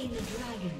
Slain the dragon.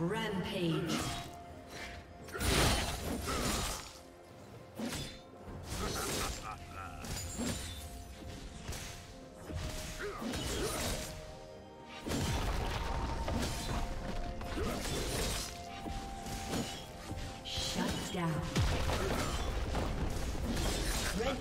Rampage.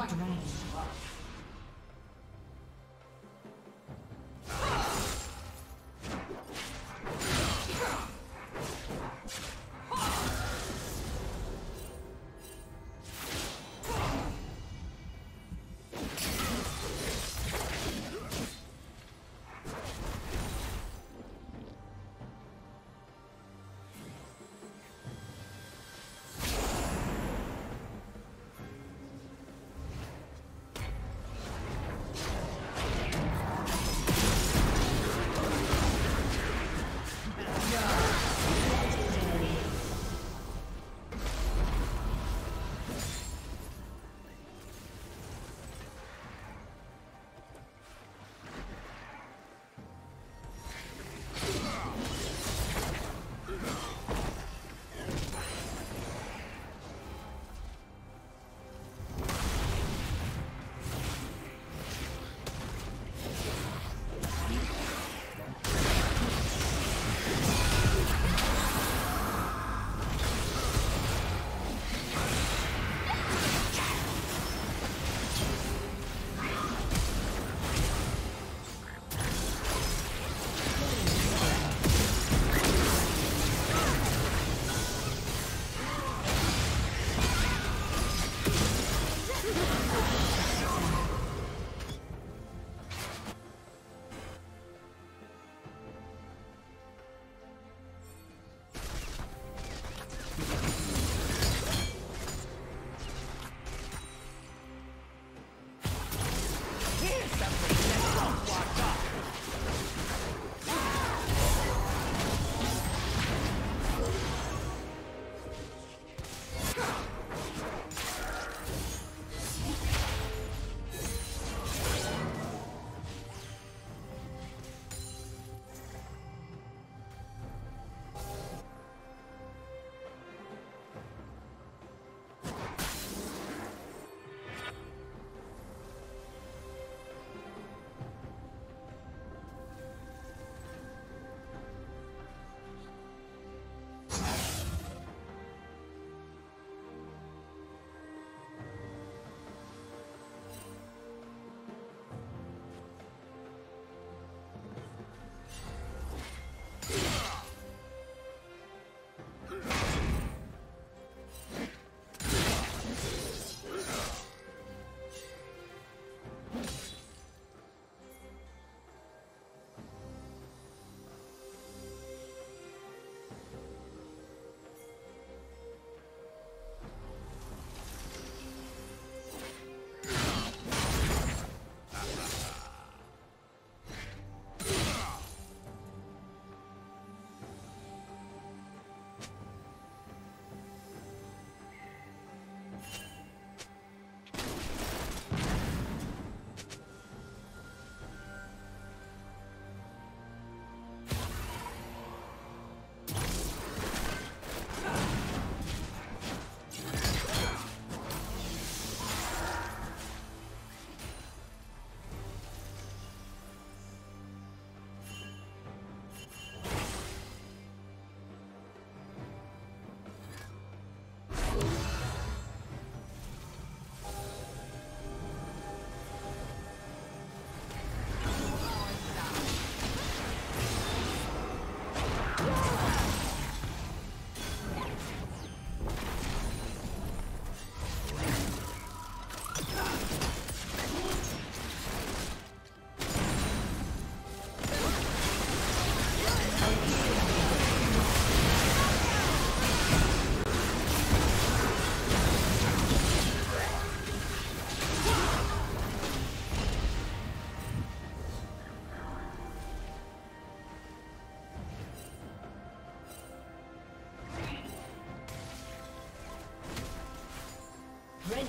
Has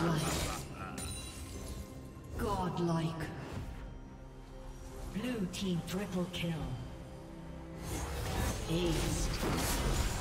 Godlike. Godlike. Blue team triple kill. Ace.